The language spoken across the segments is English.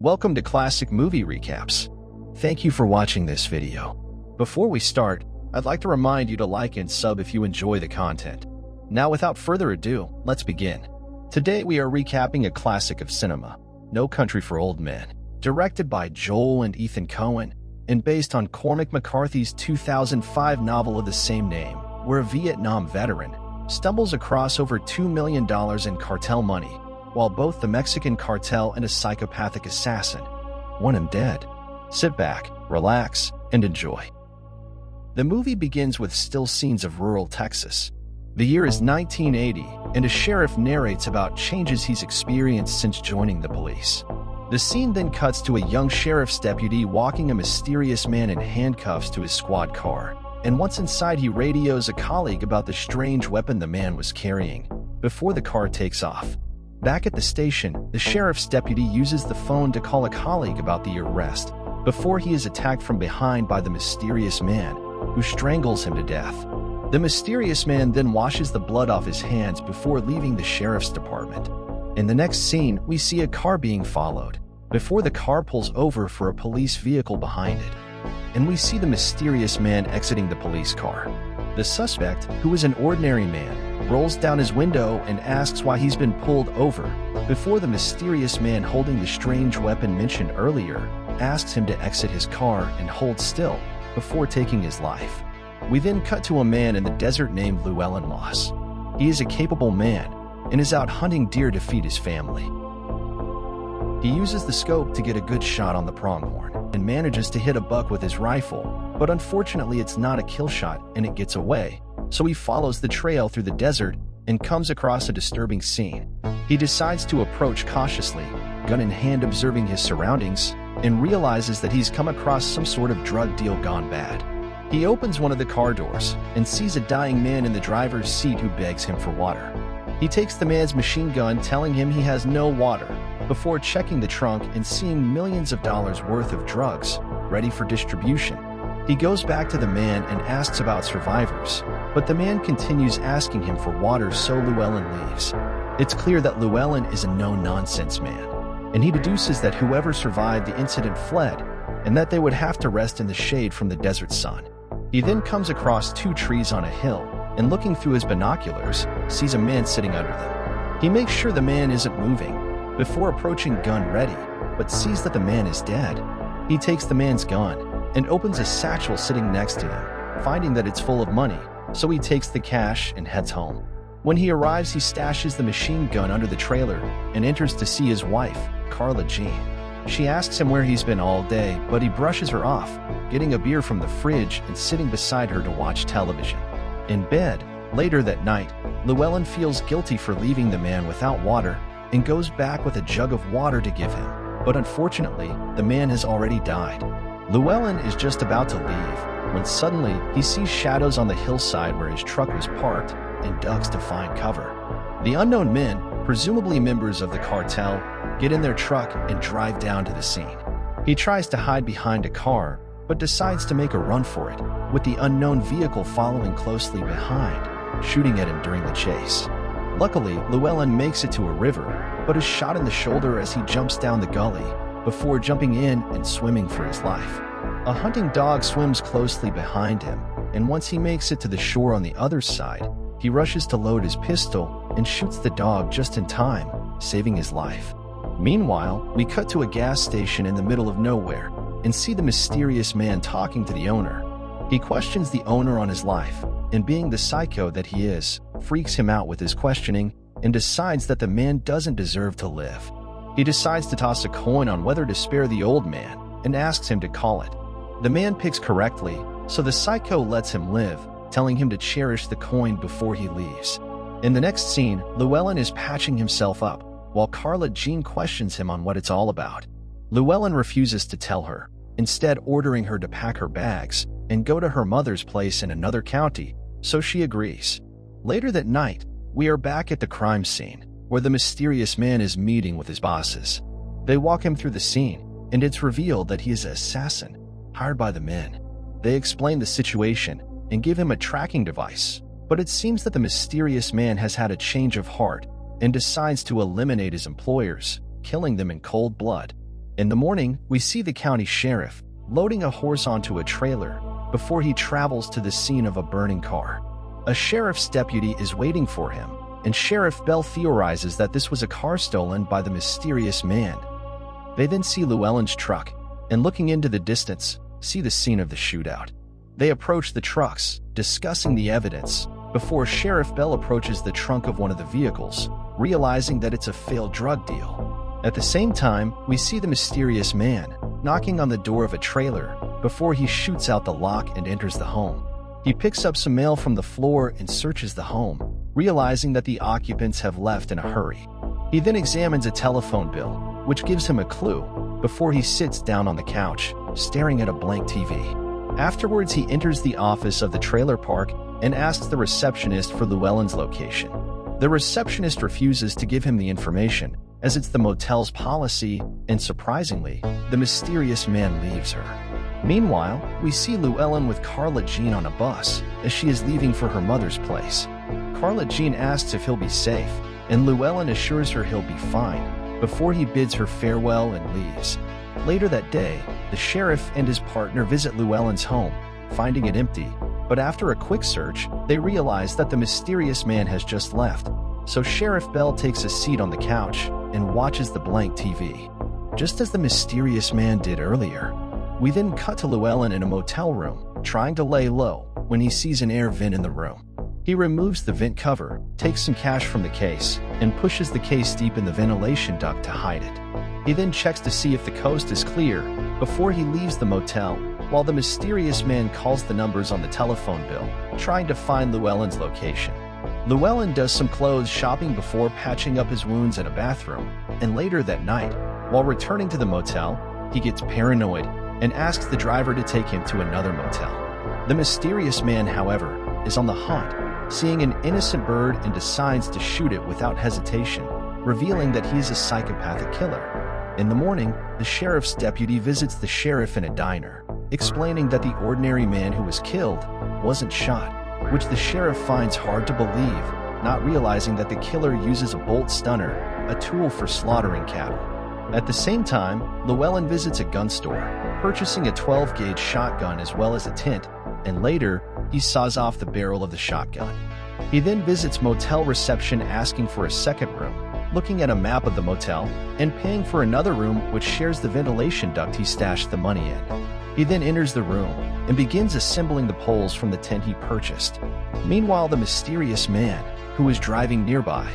Welcome to Classic Movie Recaps. Thank you for watching this video. Before we start, I'd like to remind you to like and sub if you enjoy the content. Now without further ado, let's begin. Today we are recapping a classic of cinema, No Country for Old Men, directed by Joel and Ethan Coen, and based on Cormac McCarthy's 2005 novel of the same name, where a Vietnam veteran stumbles across over $2 million in cartel money while both the Mexican cartel and a psychopathic assassin want him dead. Sit back, relax, and enjoy. The movie begins with still scenes of rural Texas. The year is 1980, and a sheriff narrates about changes he's experienced since joining the police. The scene then cuts to a young sheriff's deputy walking a mysterious man in handcuffs to his squad car, and once inside, he radios a colleague about the strange weapon the man was carrying before the car takes off. Back at the station, the sheriff's deputy uses the phone to call a colleague about the arrest before he is attacked from behind by the mysterious man, who strangles him to death. The mysterious man then washes the blood off his hands before leaving the sheriff's department. In the next scene, we see a car being followed before the car pulls over for a police vehicle behind it. And we see the mysterious man exiting the police car. The suspect, who is an ordinary man, rolls down his window and asks why he's been pulled over, before the mysterious man holding the strange weapon mentioned earlier asks him to exit his car and hold still before taking his life. We then cut to a man in the desert named Llewellyn Moss. He is a capable man and is out hunting deer to feed his family. He uses the scope to get a good shot on the pronghorn and manages to hit a buck with his rifle, but unfortunately it's not a kill shot and it gets away, so he follows the trail through the desert and comes across a disturbing scene. He decides to approach cautiously, gun in hand observing his surroundings, and realizes that he's come across some sort of drug deal gone bad. He opens one of the car doors and sees a dying man in the driver's seat who begs him for water. He takes the man's machine gun, telling him he has no water, before checking the trunk and seeing millions of dollars worth of drugs ready for distribution. He goes back to the man and asks about survivors, but the man continues asking him for water so Llewellyn leaves. It's clear that Llewellyn is a no-nonsense man, and he deduces that whoever survived the incident fled, and that they would have to rest in the shade from the desert sun. He then comes across two trees on a hill, and looking through his binoculars, sees a man sitting under them. He makes sure the man isn't moving, before approaching gun ready, but sees that the man is dead. He takes the man's gun and opens a satchel sitting next to him, finding that it's full of money, so he takes the cash and heads home. When he arrives, he stashes the machine gun under the trailer and enters to see his wife, Carla Jean. She asks him where he's been all day, but he brushes her off, getting a beer from the fridge and sitting beside her to watch television. In bed, later that night, Llewellyn feels guilty for leaving the man without water and goes back with a jug of water to give him. But unfortunately, the man has already died. Llewellyn is just about to leave when suddenly he sees shadows on the hillside where his truck was parked and ducks to find cover. The unknown men, presumably members of the cartel, get in their truck and drive down to the scene. He tries to hide behind a car, but decides to make a run for it, with the unknown vehicle following closely behind, shooting at him during the chase. Luckily, Llewellyn makes it to a river, but is shot in the shoulder as he jumps down the gully before jumping in and swimming for his life. A hunting dog swims closely behind him, and once he makes it to the shore on the other side, he rushes to load his pistol and shoots the dog just in time, saving his life. Meanwhile, we cut to a gas station in the middle of nowhere and see the mysterious man talking to the owner. He questions the owner on his life, and being the psycho that he is, freaks him out with his questioning and decides that the man doesn't deserve to live. He decides to toss a coin on whether to spare the old man and asks him to call it. The man picks correctly, so the psycho lets him live, telling him to cherish the coin before he leaves. In the next scene, Llewellyn is patching himself up, while Carla Jean questions him on what it's all about. Llewellyn refuses to tell her, instead ordering her to pack her bags and go to her mother's place in another county, so she agrees. Later that night, we are back at the crime scene where the mysterious man is meeting with his bosses. They walk him through the scene, and it's revealed that he is an assassin hired by the men. They explain the situation and give him a tracking device, but it seems that the mysterious man has had a change of heart and decides to eliminate his employers, killing them in cold blood. In the morning, we see the county sheriff loading a horse onto a trailer before he travels to the scene of a burning car. A sheriff's deputy is waiting for him, and Sheriff Bell theorizes that this was a car stolen by the mysterious man. They then see Llewellyn's truck, and looking into the distance, see the scene of the shootout. They approach the trucks, discussing the evidence, before Sheriff Bell approaches the trunk of one of the vehicles, realizing that it's a failed drug deal. At the same time, we see the mysterious man knocking on the door of a trailer before he shoots out the lock and enters the home. He picks up some mail from the floor and searches the home, realizing that the occupants have left in a hurry. He then examines a telephone bill, which gives him a clue, before he sits down on the couch, staring at a blank TV. Afterwards, he enters the office of the trailer park and asks the receptionist for Llewellyn's location. The receptionist refuses to give him the information, as it's the motel's policy, and surprisingly, the mysterious man leaves her. Meanwhile, we see Llewellyn with Carla Jean on a bus as she is leaving for her mother's place. Carla Jean asks if he'll be safe, and Llewellyn assures her he'll be fine before he bids her farewell and leaves. Later that day, the sheriff and his partner visit Llewellyn's home, finding it empty, but after a quick search, they realize that the mysterious man has just left. So Sheriff Bell takes a seat on the couch and watches the blank TV, just as the mysterious man did earlier. We then cut to Llewellyn in a motel room, trying to lay low when he sees an air vent in the room. He removes the vent cover, takes some cash from the case, and pushes the case deep in the ventilation duct to hide it. He then checks to see if the coast is clear before he leaves the motel, while the mysterious man calls the numbers on the telephone bill, trying to find Llewellyn's location. Llewellyn does some clothes shopping before patching up his wounds in a bathroom, and later that night, while returning to the motel, he gets paranoid and asks the driver to take him to another motel. The mysterious man, however, is on the hunt, seeing an innocent bird and decides to shoot it without hesitation, revealing that he's a psychopathic killer. In the morning, the sheriff's deputy visits the sheriff in a diner, explaining that the ordinary man who was killed wasn't shot which the sheriff finds hard to believe, not realizing that the killer uses a bolt stunner, a tool for slaughtering cattle. At the same time, Llewellyn visits a gun store, purchasing a 12 gauge shotgun as well as a tent, and later, he saws off the barrel of the shotgun. He then visits motel reception asking for a second room, looking at a map of the motel, and paying for another room which shares the ventilation duct he stashed the money in. He then enters the room and begins assembling the poles from the tent he purchased. Meanwhile, the mysterious man, who is driving nearby,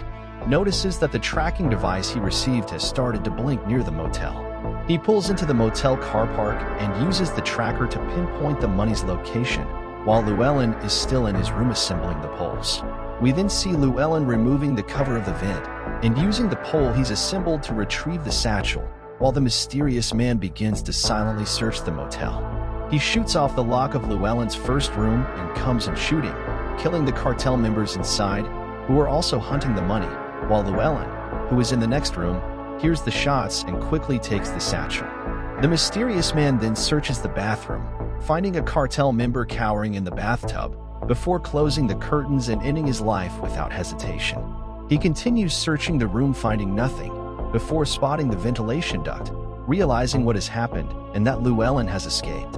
notices that the tracking device he received has started to blink near the motel. He pulls into the motel car park and uses the tracker to pinpoint the money's location, while Llewellyn is still in his room assembling the poles. We then see Llewellyn removing the cover of the vent and using the pole he's assembled to retrieve the satchel while the mysterious man begins to silently search the motel. He shoots off the lock of Llewellyn's first room and comes in shooting, killing the cartel members inside, who are also hunting the money, while Llewellyn, who is in the next room, hears the shots and quickly takes the satchel. The mysterious man then searches the bathroom, finding a cartel member cowering in the bathtub, before closing the curtains and ending his life without hesitation. He continues searching the room finding nothing, before spotting the ventilation duct, realizing what has happened and that Llewellyn has escaped.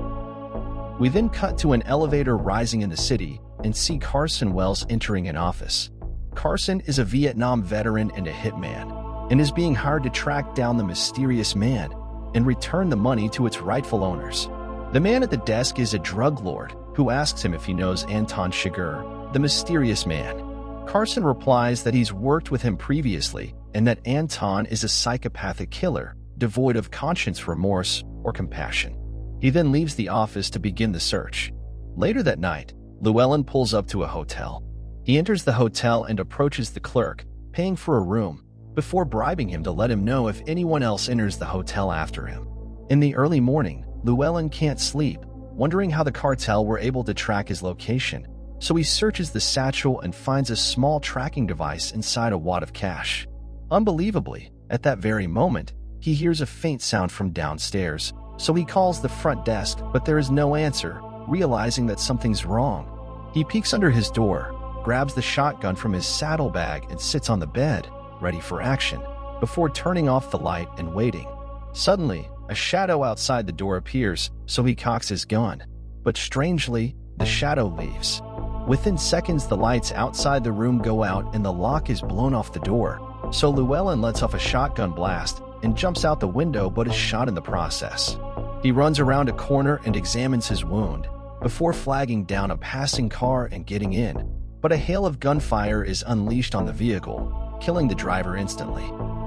We then cut to an elevator rising in the city and see Carson Wells entering an office. Carson is a Vietnam veteran and a hitman, and is being hired to track down the mysterious man and return the money to its rightful owners. The man at the desk is a drug lord who asks him if he knows Anton Chigurh, the mysterious man. Carson replies that he's worked with him previously and that Anton is a psychopathic killer, devoid of conscience remorse or compassion. He then leaves the office to begin the search. Later that night, Llewellyn pulls up to a hotel. He enters the hotel and approaches the clerk, paying for a room, before bribing him to let him know if anyone else enters the hotel after him. In the early morning, Llewellyn can't sleep, wondering how the cartel were able to track his location, so he searches the satchel and finds a small tracking device inside a wad of cash. Unbelievably, at that very moment, he hears a faint sound from downstairs, so he calls the front desk, but there is no answer, realizing that something's wrong. He peeks under his door, grabs the shotgun from his saddlebag, and sits on the bed, ready for action, before turning off the light and waiting. Suddenly, a shadow outside the door appears, so he cocks his gun. But strangely, the shadow leaves. Within seconds, the lights outside the room go out and the lock is blown off the door. So Llewellyn lets off a shotgun blast and jumps out the window but is shot in the process. He runs around a corner and examines his wound before flagging down a passing car and getting in. But a hail of gunfire is unleashed on the vehicle, killing the driver instantly.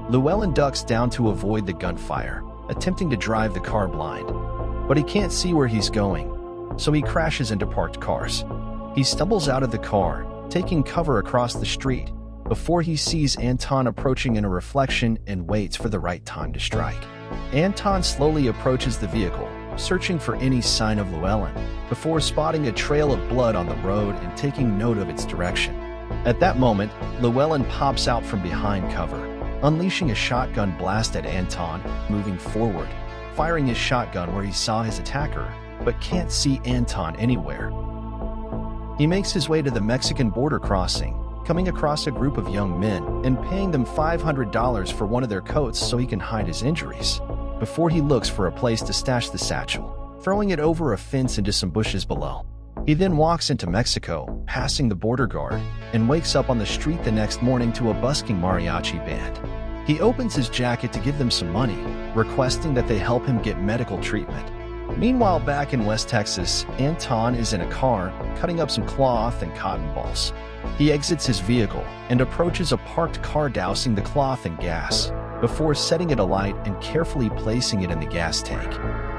Llewellyn ducks down to avoid the gunfire, attempting to drive the car blind. But he can't see where he's going, so he crashes into parked cars. He stumbles out of the car, taking cover across the street, before he sees Anton approaching in a reflection and waits for the right time to strike. Anton slowly approaches the vehicle, searching for any sign of Llewellyn, before spotting a trail of blood on the road and taking note of its direction. At that moment, Llewellyn pops out from behind cover, unleashing a shotgun blast at Anton, moving forward, firing his shotgun where he saw his attacker, but can't see Anton anywhere. He makes his way to the Mexican border crossing, coming across a group of young men and paying them $500 for one of their coats so he can hide his injuries, before he looks for a place to stash the satchel, throwing it over a fence into some bushes below. He then walks into Mexico, passing the border guard, and wakes up on the street the next morning to a busking mariachi band. He opens his jacket to give them some money, requesting that they help him get medical treatment. Meanwhile, back in West Texas, Anton is in a car, cutting up some cloth and cotton balls. He exits his vehicle and approaches a parked car dousing the cloth in gas, before setting it alight and carefully placing it in the gas tank.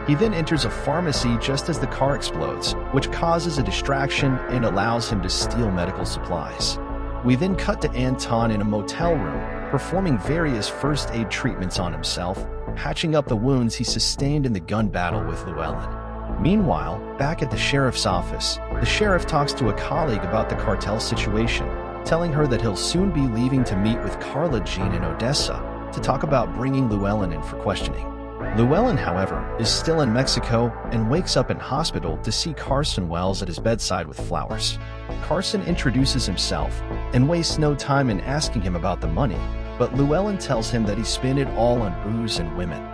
He then enters a pharmacy just as the car explodes, which causes a distraction and allows him to steal medical supplies. We then cut to Anton in a motel room, performing various first aid treatments on himself, patching up the wounds he sustained in the gun battle with Llewellyn. Meanwhile, back at the sheriff's office, the sheriff talks to a colleague about the cartel situation, telling her that he'll soon be leaving to meet with Carla Jean in Odessa to talk about bringing Llewellyn in for questioning. Llewellyn, however, is still in Mexico and wakes up in hospital to see Carson Wells at his bedside with flowers. Carson introduces himself and wastes no time in asking him about the money, but Llewellyn tells him that he spent it all on booze and women.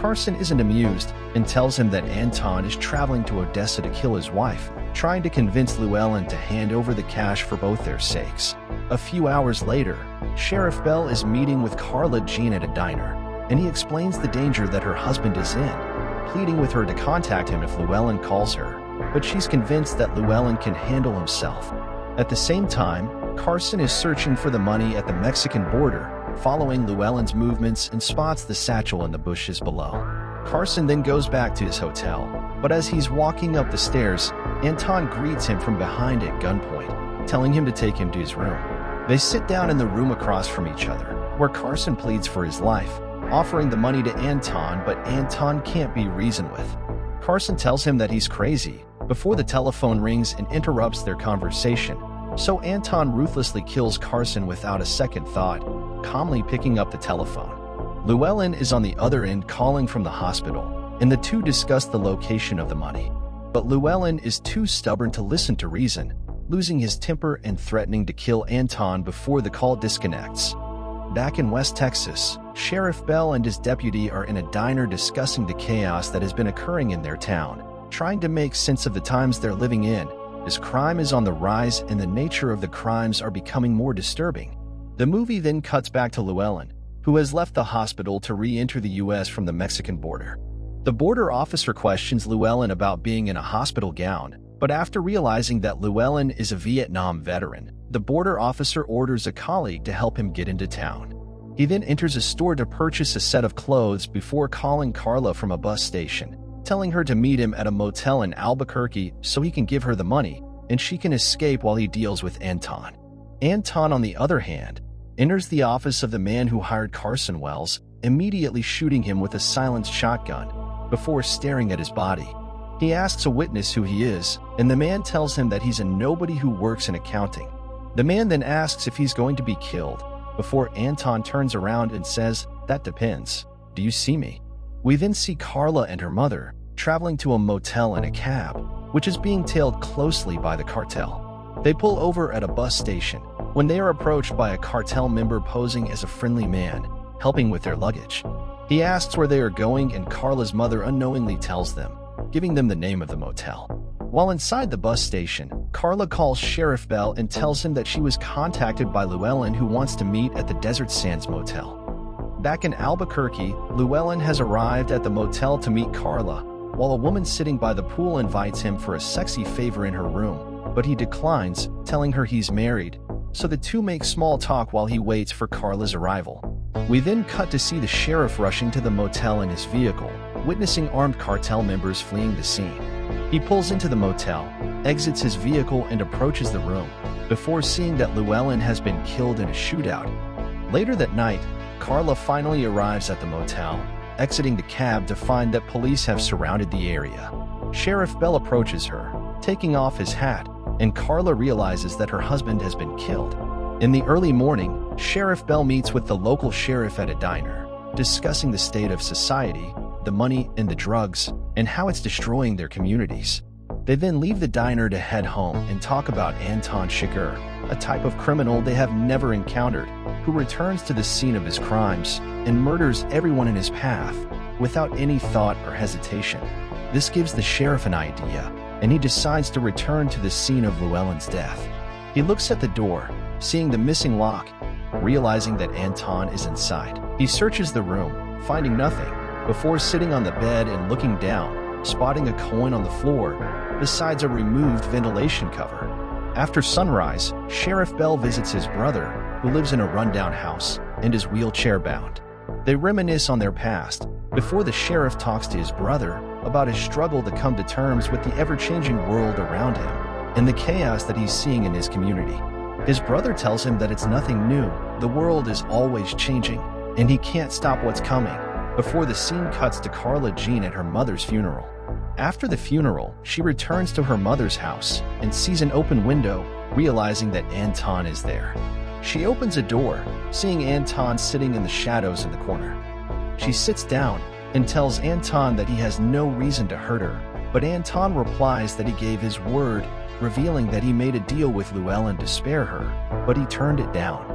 Carson isn't amused and tells him that Anton is traveling to Odessa to kill his wife, trying to convince Llewellyn to hand over the cash for both their sakes. A few hours later, Sheriff Bell is meeting with Carla Jean at a diner, and he explains the danger that her husband is in, pleading with her to contact him if Llewellyn calls her, but she's convinced that Llewellyn can handle himself. At the same time, Carson is searching for the money at the Mexican border following Llewellyn's movements and spots the satchel in the bushes below. Carson then goes back to his hotel, but as he's walking up the stairs, Anton greets him from behind at gunpoint, telling him to take him to his room. They sit down in the room across from each other, where Carson pleads for his life, offering the money to Anton, but Anton can't be reasoned with. Carson tells him that he's crazy before the telephone rings and interrupts their conversation, so Anton ruthlessly kills Carson without a second thought, calmly picking up the telephone. Llewellyn is on the other end calling from the hospital, and the two discuss the location of the money. But Llewellyn is too stubborn to listen to reason, losing his temper and threatening to kill Anton before the call disconnects. Back in West Texas, Sheriff Bell and his deputy are in a diner discussing the chaos that has been occurring in their town, trying to make sense of the times they're living in, as crime is on the rise and the nature of the crimes are becoming more disturbing. The movie then cuts back to Llewellyn, who has left the hospital to re-enter the U.S. from the Mexican border. The border officer questions Llewellyn about being in a hospital gown, but after realizing that Llewellyn is a Vietnam veteran, the border officer orders a colleague to help him get into town. He then enters a store to purchase a set of clothes before calling Carla from a bus station, telling her to meet him at a motel in Albuquerque so he can give her the money and she can escape while he deals with Anton. Anton, on the other hand, enters the office of the man who hired Carson Wells, immediately shooting him with a silenced shotgun before staring at his body. He asks a witness who he is, and the man tells him that he's a nobody who works in accounting. The man then asks if he's going to be killed, before Anton turns around and says, That depends. Do you see me? We then see Carla and her mother traveling to a motel in a cab, which is being tailed closely by the cartel. They pull over at a bus station when they are approached by a cartel member posing as a friendly man, helping with their luggage. He asks where they are going and Carla's mother unknowingly tells them, giving them the name of the motel. While inside the bus station, Carla calls Sheriff Bell and tells him that she was contacted by Llewellyn who wants to meet at the Desert Sands Motel. Back in Albuquerque, Llewellyn has arrived at the motel to meet Carla, while a woman sitting by the pool invites him for a sexy favor in her room, but he declines, telling her he's married, so the two make small talk while he waits for Carla's arrival. We then cut to see the sheriff rushing to the motel in his vehicle, witnessing armed cartel members fleeing the scene. He pulls into the motel, exits his vehicle and approaches the room, before seeing that Llewellyn has been killed in a shootout. Later that night, Carla finally arrives at the motel, exiting the cab to find that police have surrounded the area. Sheriff Bell approaches her, taking off his hat, and Carla realizes that her husband has been killed. In the early morning, Sheriff Bell meets with the local sheriff at a diner, discussing the state of society, the money and the drugs, and how it's destroying their communities. They then leave the diner to head home and talk about Anton Chigurh, a type of criminal they have never encountered, who returns to the scene of his crimes and murders everyone in his path without any thought or hesitation. This gives the sheriff an idea, and he decides to return to the scene of Llewellyn's death. He looks at the door, seeing the missing lock, realizing that Anton is inside. He searches the room, finding nothing, before sitting on the bed and looking down, spotting a coin on the floor besides a removed ventilation cover. After sunrise, Sheriff Bell visits his brother, who lives in a rundown house and is wheelchair bound. They reminisce on their past before the sheriff talks to his brother about his struggle to come to terms with the ever changing world around him and the chaos that he's seeing in his community. His brother tells him that it's nothing new, the world is always changing, and he can't stop what's coming, before the scene cuts to Carla Jean at her mother's funeral. After the funeral, she returns to her mother's house and sees an open window, realizing that Anton is there. She opens a door, seeing Anton sitting in the shadows in the corner. She sits down and tells Anton that he has no reason to hurt her, but Anton replies that he gave his word, revealing that he made a deal with Llewellyn to spare her, but he turned it down.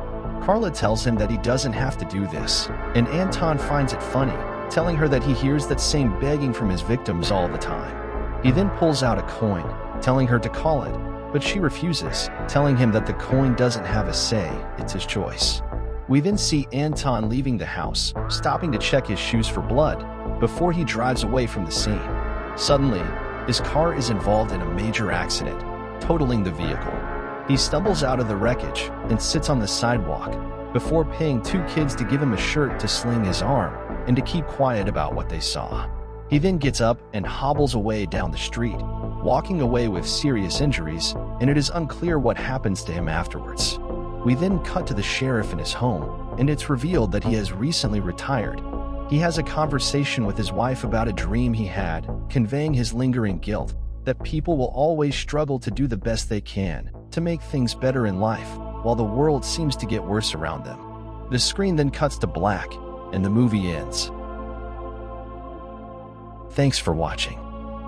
Carla tells him that he doesn't have to do this, and Anton finds it funny telling her that he hears that same begging from his victims all the time. He then pulls out a coin, telling her to call it, but she refuses, telling him that the coin doesn't have a say, it's his choice. We then see Anton leaving the house, stopping to check his shoes for blood, before he drives away from the scene. Suddenly, his car is involved in a major accident, totaling the vehicle. He stumbles out of the wreckage and sits on the sidewalk, before paying two kids to give him a shirt to sling his arm and to keep quiet about what they saw. He then gets up and hobbles away down the street, walking away with serious injuries, and it is unclear what happens to him afterwards. We then cut to the sheriff in his home, and it's revealed that he has recently retired. He has a conversation with his wife about a dream he had, conveying his lingering guilt that people will always struggle to do the best they can to make things better in life, while the world seems to get worse around them. The screen then cuts to black, and the movie ends. Thanks for watching.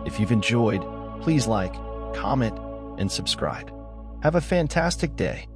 If you've enjoyed, please like, comment, and subscribe. Have a fantastic day.